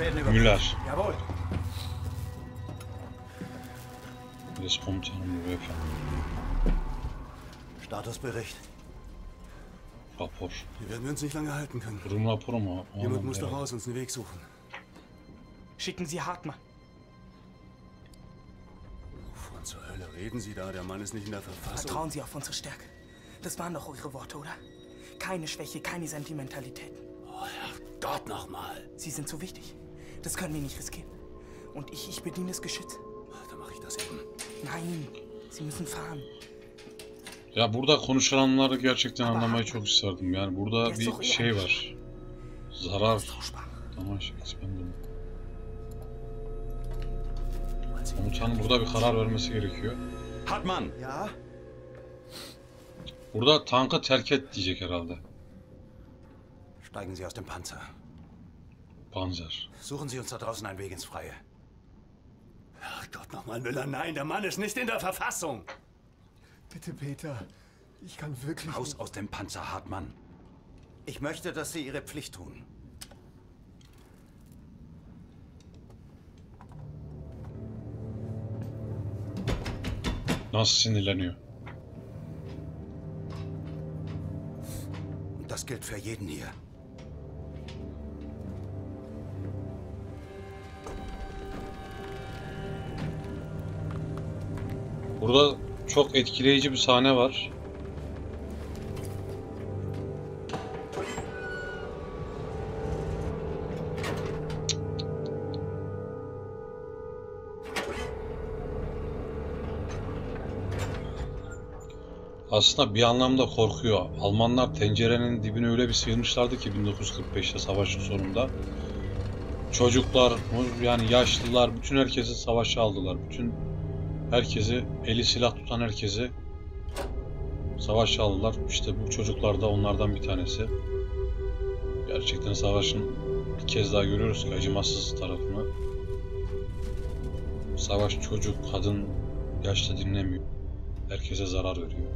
Schäden über. Müller. Jawohl. Polis komutanım beyefendi. Statusbericht. Rapor. Hier werden wir uns nicht lange halten können. Durum raporu mu? O Jemand muss doch raus uns einen Weg suchen. Schicken Sie Hartmann. Wovon zur Hölle reden Sie da? Der Mann ist nicht in der Verfassung. Vertrauen Sie auf unsere Stärke. Das waren doch eure Worte, oder? Keine Schwäche, keine Sentimentalitäten. Oh, Gott nochmal. Sie sind so wichtig. Das können wir nicht riskieren. Und ich, ich bediene das Geschütz. Dann mache ich das eben. Nein, Sie müssen fahren. Ya burada konuşulanları gerçekten anlamayı çok isterdim. Yani burada bir şey var. Zarar. Tamam expendable. Komutanın burada bir karar vermesi gerekiyor. Hartmann! Ja? Burada tankı terk et diyecek herhalde. Steigen Sie aus dem Panzer. Panzer. Suchen Sie uns da draußen einen Weg ins Freie. Ach Gott nochmal, Müller, nein, der Mann ist nicht in der Verfassung. Bitte, Peter. Ich kann wirklich. Raus aus dem Panzer, Hartmann. Ich möchte, dass Sie Ihre Pflicht tun. Nasıl sinirleniyor? Und das gilt für jeden hier. Burada çok etkileyici bir sahne var. Aslında bir anlamda korkuyor. Almanlar tencerenin dibine öyle bir sıyırmışlardı ki 1945'te savaşın sonunda. Çocuklar, yani yaşlılar, bütün herkesi savaşa aldılar. Bütün herkesi, eli silah tutan herkesi savaşa aldılar. İşte bu çocuklar da onlardan bir tanesi. Gerçekten savaşın bir kez daha görüyoruz acımasız tarafını. Savaş çocuk, kadın, yaşlı dinlemiyor. Herkese zarar veriyor.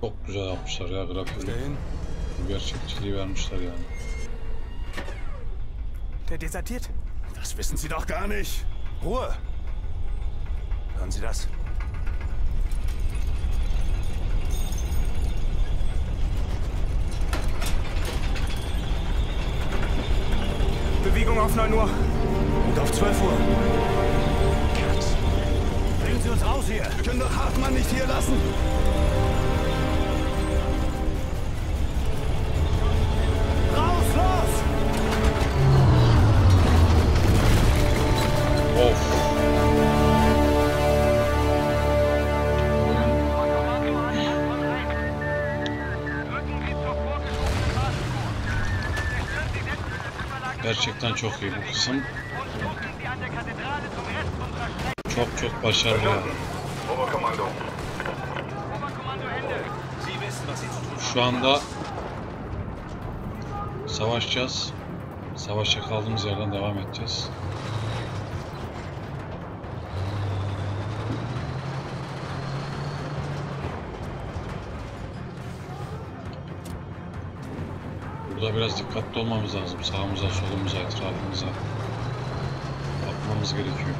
Çok güzel yapmışlar ya grafikleri. Er? Bu gerçekçiliği vermişler yani. Der desertiert. Das wissen Sie doch gar nicht. Ruhe! Hören Sie das? Bewegung auf 9 Uhr. Und auf 12 Uhr. Bringen Sie uns raus hier! Wir können doch Hartmann nicht hier lassen! Gerçekten çok iyi bu kısım. Çok çok başarılı. Şu anda savaşacağız. Savaşa kaldığımız yerden devam edeceğiz. Burada biraz dikkatli olmamız lazım. Sağımıza, solumuza, etrafımıza bakmamız gerekiyor.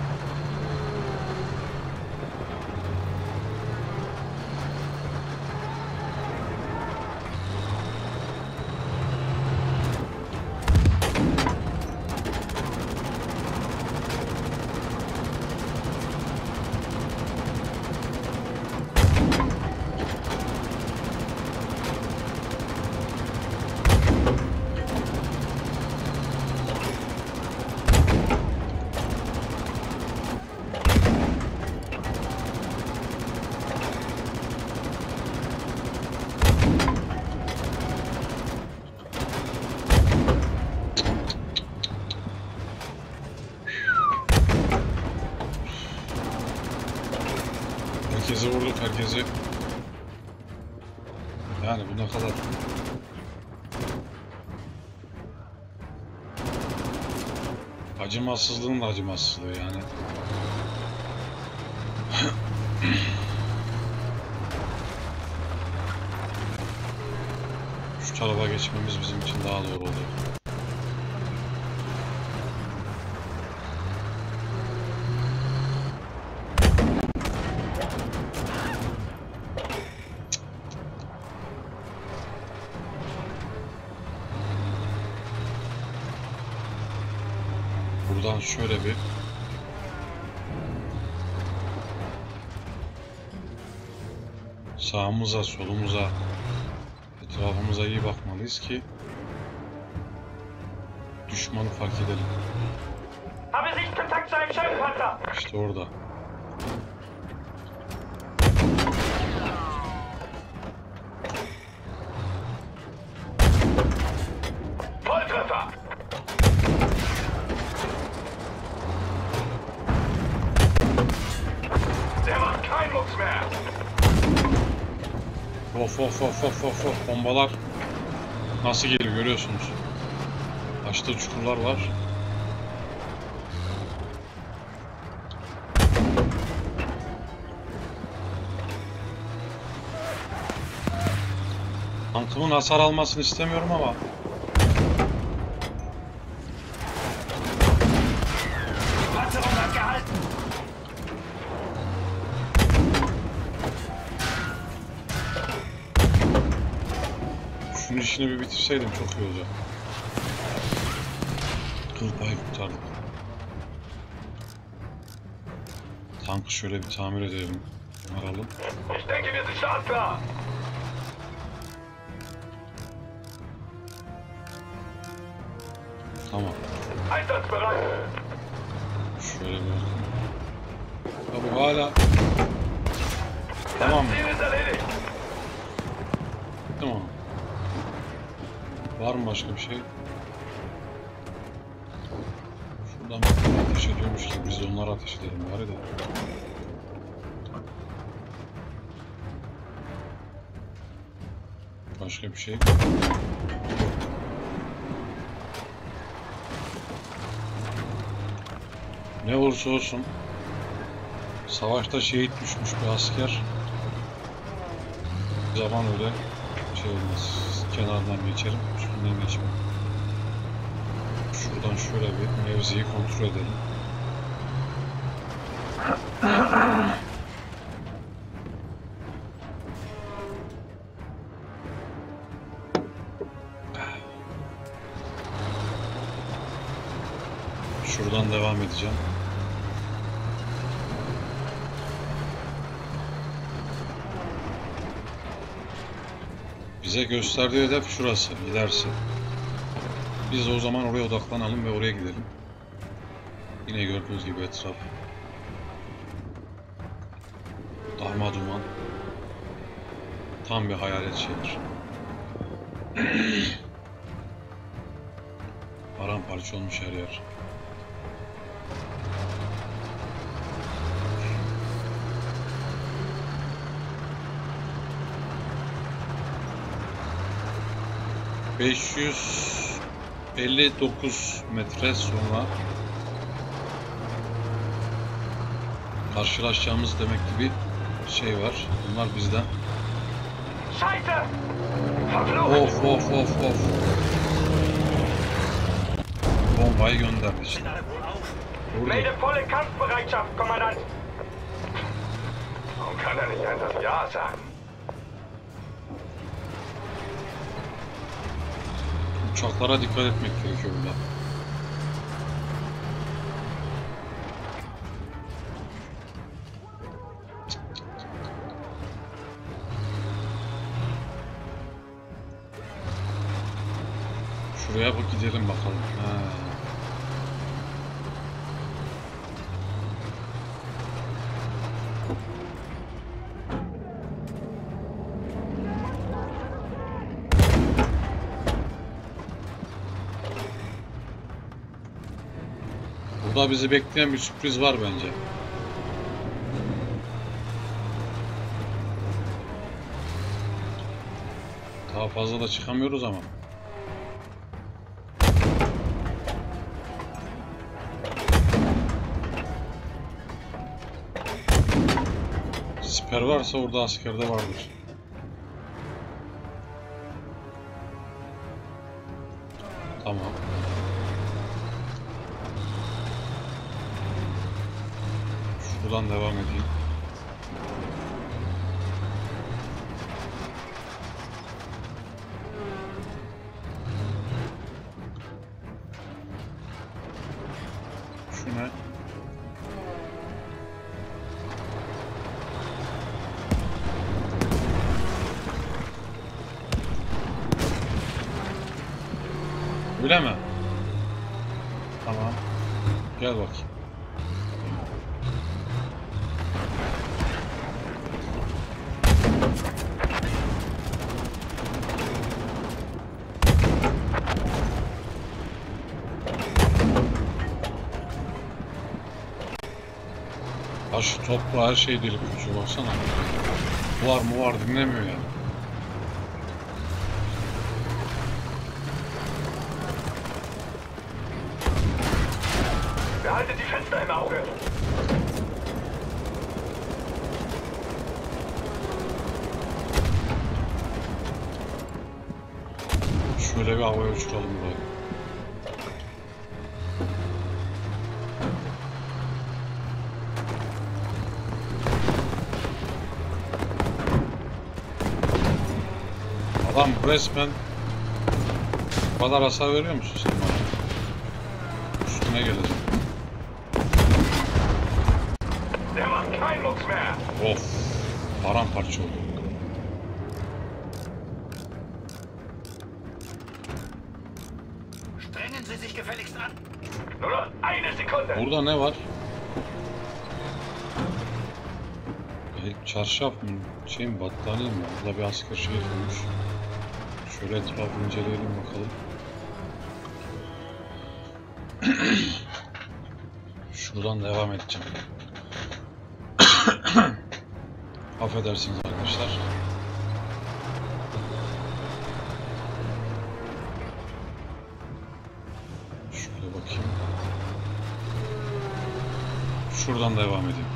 acımasızlığın da acımasızlığı yani. Şu tarafa geçmemiz bizim için daha doğru olur. Şöyle bir sağımıza, solumuza, etrafımıza iyi bakmalıyız ki düşmanı fark edelim. Scheibenpanzer! İşte orada. Of of of of of of bombalar nasıl geliyor görüyorsunuz. Açtığı çukurlar var. Tankımın hasar almasını istemiyorum ama bitirseydim çok iyi olacak. Kıl payı kurtardık. Tankı şöyle bir tamir edelim. Aralım. Ich denke, wir sind startklar! Tamam. Einsatzbereit! Şöyle bir bakayım. Ya bu hala... Tamam! Tamam. Var mı başka bir şey? Şuradan ateş ediyormuş ki biz onlara ateş edelim bari de. Başka bir şey. Ne olursa olsun savaşta şehit düşmüş bir asker zaman öyle şey olmaz. Kenardan geçerim, üstünden geçmem. Şuradan şöyle bir mevziyi kontrol edelim. Şuradan devam edeceğim. Bize gösterdiği hedef şurası, ilerisi. Biz o zaman oraya odaklanalım ve oraya gidelim. Yine gördüğünüz gibi etraf. Darma duman. Tam bir hayalet şehir. Paramparça olmuş her yer. ...559 metre sonra... ...karşılaşacağımız demek ki bir şey var. Bunlar bizden. Of of of of. Bombayı gönderdi. Vurdu. Melde volle Kampfbereitschaft, Kommandant! Warum kann er nicht einfach Ja sagen? Uçaklara dikkat etmek gerekiyor burada. Şuraya bak gidelim bakalım. Ha. Burada bizi bekleyen bir sürpriz var bence. Daha fazla da çıkamıyoruz ama. Siper varsa orada askerde vardır. Öyle mi? Tamam. Gel bakayım. Ya şu toprağı her şey delip geçiyor baksana. Var mı var dinlemiyor yani. Fenster im Auge. Şöyle bir havaya uçuralım burayı. Adam resmen bu kadar hasar veriyor musun sen çarşaf mı? Şey mi? Battaniye mi? Burada bir asker şey koymuş. Şöyle etrafı inceleyelim bakalım. Şuradan devam edeceğim. Affedersiniz arkadaşlar. Şöyle bakayım. Şuradan devam edeyim.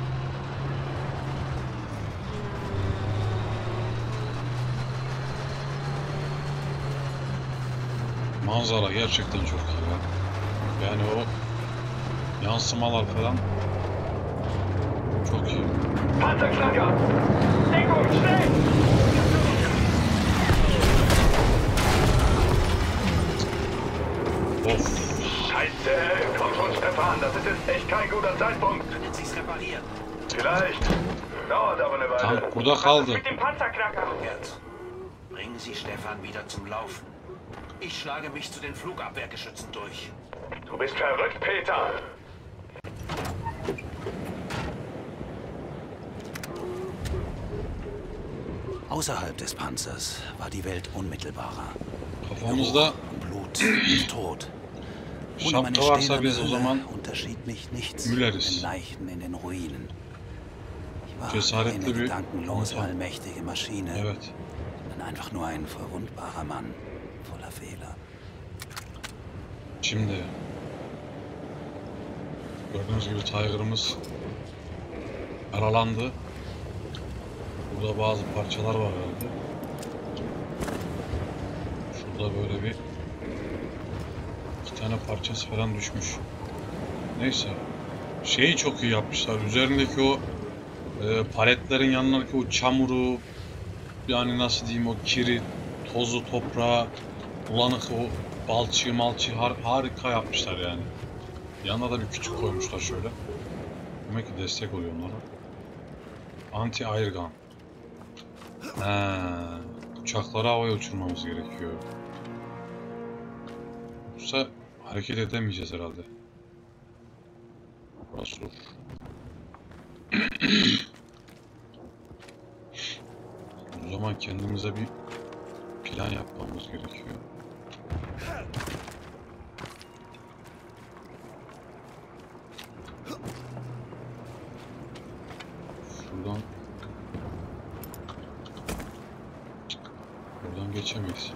Manzara gerçekten çok iyi ya. Yani o yansımalar falan çok iyi. Of. Scheiße. Komm schon, Stefan. Das ist jetzt echt kein guter Zeitpunkt. Können Sie es reparieren? Vielleicht. Dauert aber eine Weile. Tank burada kaldı. Mit dem Panzerknacker. Gerd, bringen Sie Stefan wieder zum Laufen. Ich schlage mich zu den Flugabwehrgeschützen durch. Du bist verrückt, Peter. Außerhalb des Panzers war die Welt unmittelbarer. Kafamızda Blut und Tod. Ohne meine Brille unterschied mich nichts von den Leichen in den Ruinen. Ich war eine gedankenlos allmächtige Maschine, sondern einfach nur ein verwundbarer Mann Şimdi gördüğünüz gibi Tiger'ımız aralandı. Burada bazı parçalar var herhalde. Şurada böyle bir iki tane parçası falan düşmüş. Neyse. Şeyi çok iyi yapmışlar. Üzerindeki o e, paletlerin yanındaki o çamuru yani nasıl diyeyim o kiri, tozu, toprağı, bulanık o balçığı malçığı har- harika yapmışlar yani. Yanına da bir küçük koymuşlar şöyle. Demek ki destek oluyor onlara. Anti air gun. He, uçakları havaya uçurmamız gerekiyor. Yoksa hareket edemeyeceğiz herhalde. Burası zor. o zaman kendimize bir plan yapmamız gerekiyor. Şuradan Buradan geçemeyiz.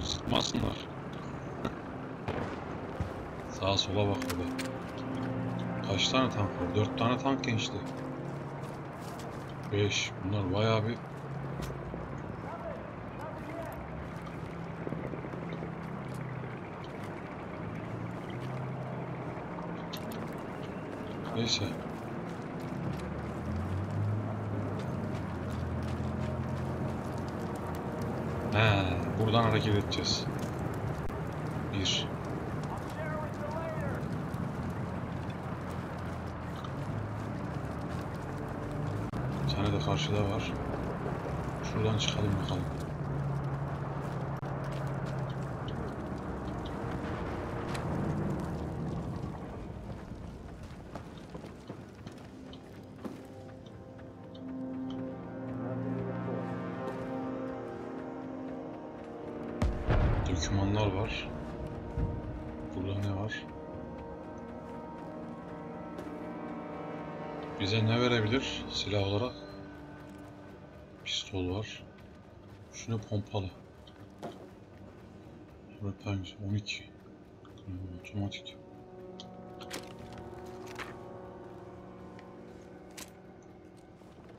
Sıkmasınlar. Sağa sola bak burada. Kaç tane tank var? 4 tane tank gençti. 5. Bunlar bayağı bir Neyse. He, buradan hareket edeceğiz. Bir. Bir tane de karşıda var. Şuradan çıkalım bakalım. Dokümanlar var. Burada ne var? Bize ne verebilir silah olarak? Pistol var. Şunu pompalı. Revenge 12. Hmm, otomatik.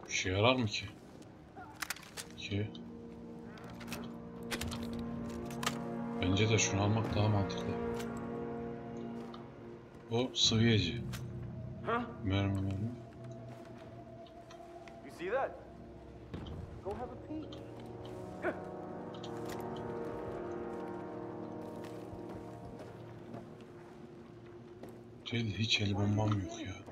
İşe yarar mı ki? 2 Bence de şunu almak daha mantıklı. O sıvıyıcı. Mermi mermi. Değil hiç el yok ya.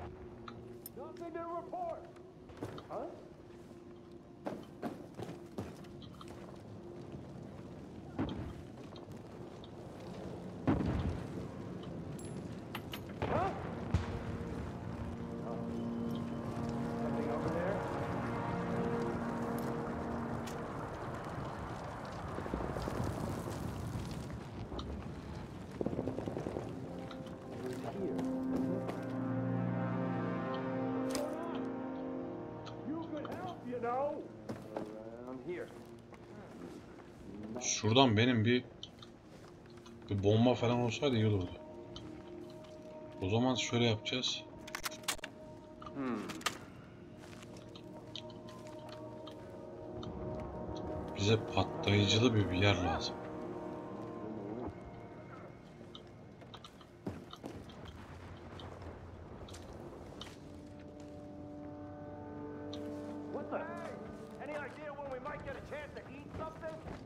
Şuradan benim bir bir bomba falan olsaydı iyi olurdu. O zaman şöyle yapacağız. Bize patlayıcılı bir, bir yer lazım. What the? Any idea when we might get a chance to eat something?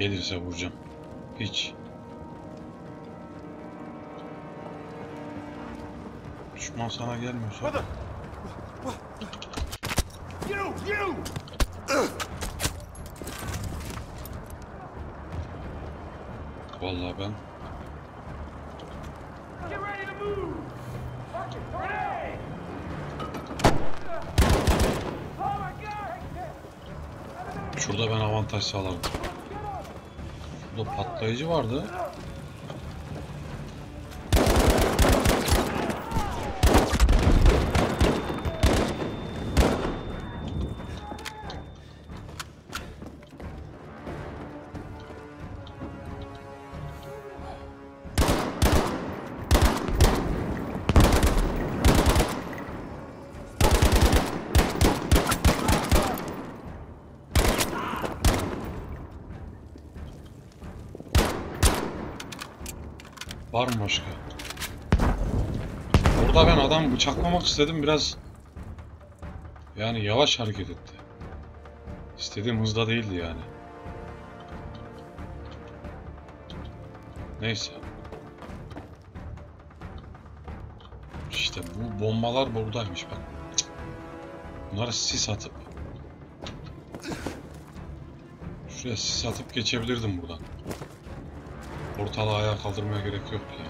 Gelirse vuracağım. Hiç. Düşman sana gelmiyorsa You, you! vallahi ben şurada ben avantaj sağlarım. Şurada patlayıcı vardı. Var mı başka? Orada ben adam bıçaklamak istedim biraz yani yavaş hareket etti. İstediğim hızda değildi yani. Neyse. İşte bu bombalar buradaymış bak. Bunları sis atıp Şuraya sis atıp geçebilirdim buradan. Ortalığı ayağa kaldırmaya gerek yok yani.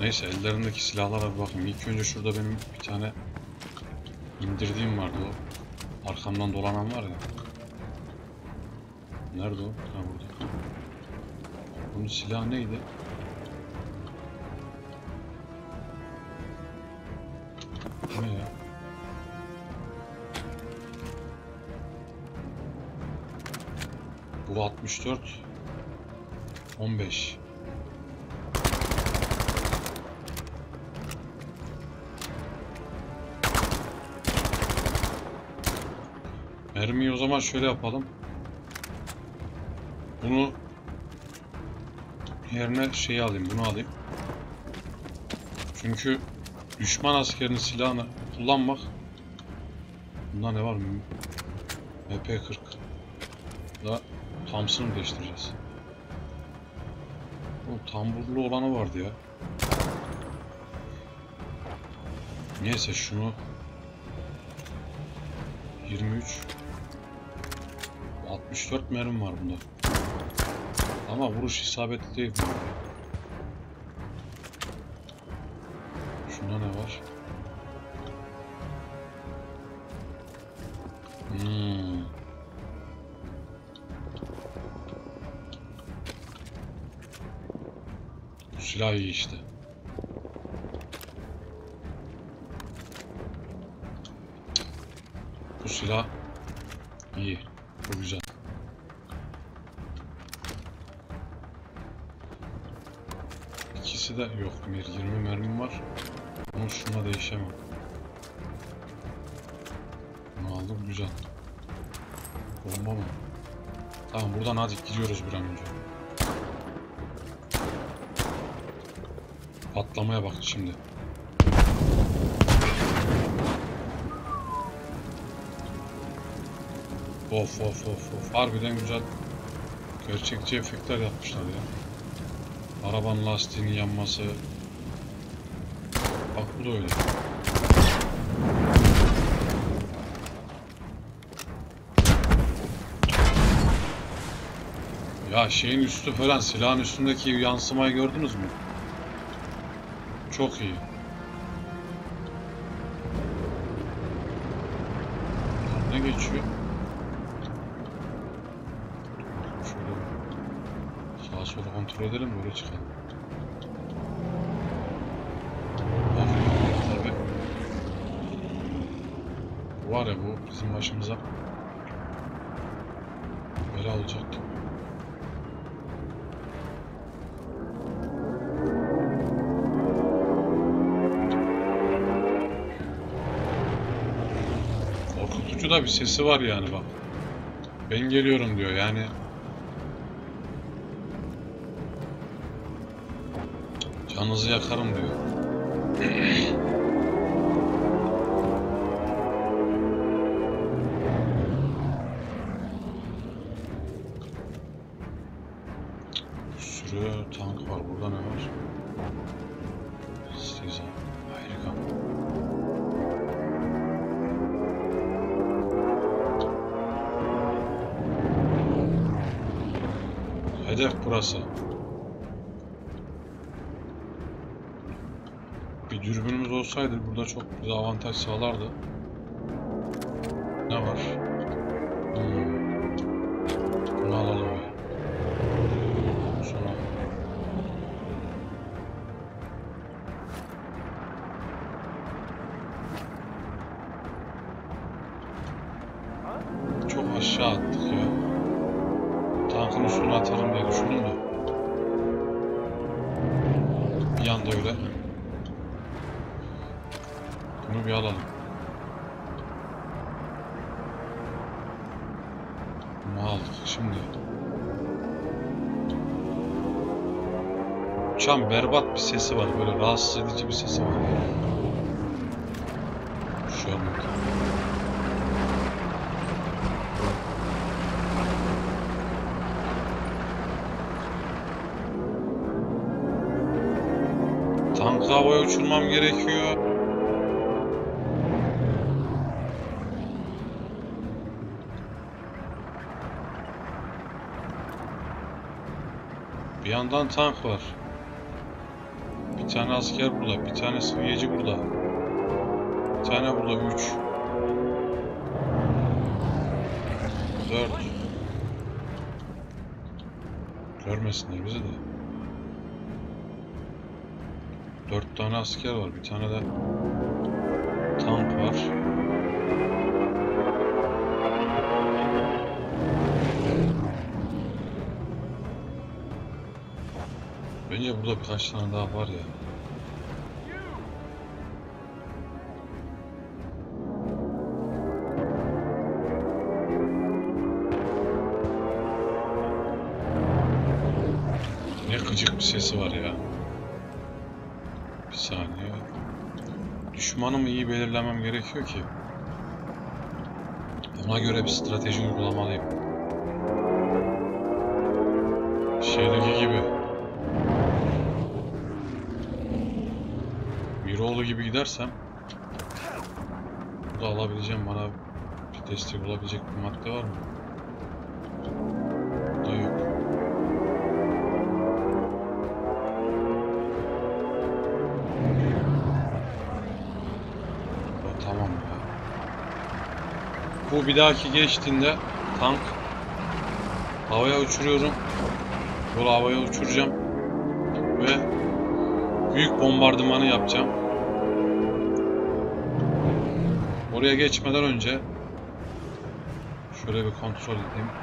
Neyse ellerindeki silahlara bir bakayım. İlk önce şurada benim bir tane indirdiğim vardı o. Arkamdan dolanan var ya. Nerede o? Ha burada. Bunun silahı neydi? 3, 4, 15. Mermiyi o zaman şöyle yapalım. Bunu yerine şeyi alayım, bunu alayım. Çünkü düşman askerinin silahını kullanmak Bunda ne var mı? MP40 da Thompson'ı değiştireceğiz. O tamburlu olanı vardı ya. Neyse şunu 23 64 mermi var bunda. Ama vuruş isabetli değil. Silah iyi işte. Bu silah iyi. Bu güzel. İkisi de yok. Bir 20 mermim var. Ama şuna değişemem. Bunu aldım güzel. Bomba mı? Tamam buradan hadi gidiyoruz bir an önce. Patlamaya bak şimdi. Of of of of. Harbiden güzel. Gerçekçi efektler yapmışlar ya. Arabanın lastiğinin yanması. Bak bu da öyle. Ya şeyin üstü falan silahın üstündeki yansımayı gördünüz mü? Çok iyi. Ne geçiyor? Şöyle sağa sola kontrol edelim böyle çıkalım. Of, tabii. Var ya bu bizim başımıza bela olacaktı. Korkutucu da bir sesi var yani bak. Ben geliyorum diyor yani. Canınızı yakarım diyor. Burası. Bir dürbünümüz olsaydı burada çok bize avantaj sağlardı. Ne var? Hmm. Bunu alalım. Sonra çok aşağı attık Tankın üstüne atarım diye düşündüm de. Bir anda öyle. Bunu bir alalım. Bunu aldık şimdi. Uçan berbat bir sesi var. Böyle rahatsız edici bir sesi var. Şu uçurmam gerekiyor. Bir yandan tank var. Bir tane asker burada, bir tane sıvıyeci burada. Bir tane burada, üç. Dört. Görmesinler bizi de. Dört tane asker var. Bir tane de tank var. Bence burada birkaç tane daha var ya. Ne gıcık bir sesi var ya. Bir saniye. Düşmanımı iyi belirlemem gerekiyor ki. Ona göre bir strateji uygulamalıyım. Şeydeki gibi. Miroğlu gibi gidersem burada alabileceğim bana bir destek olabilecek bir madde var mı? Bu bir dahaki geçtiğinde tank havaya uçuruyorum. Yolu havaya uçuracağım. Ve büyük bombardımanı yapacağım. Oraya geçmeden önce şöyle bir kontrol edeyim.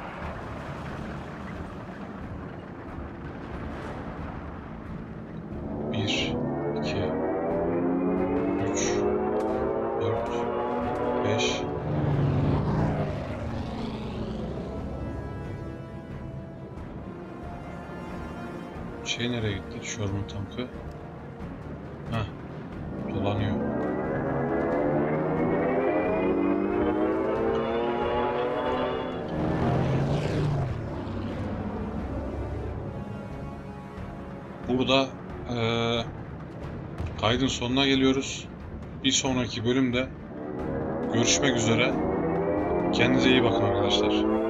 Tankı. Heh. Dolanıyor. Burada eee kaydın sonuna geliyoruz. Bir sonraki bölümde görüşmek üzere. Kendinize iyi bakın arkadaşlar.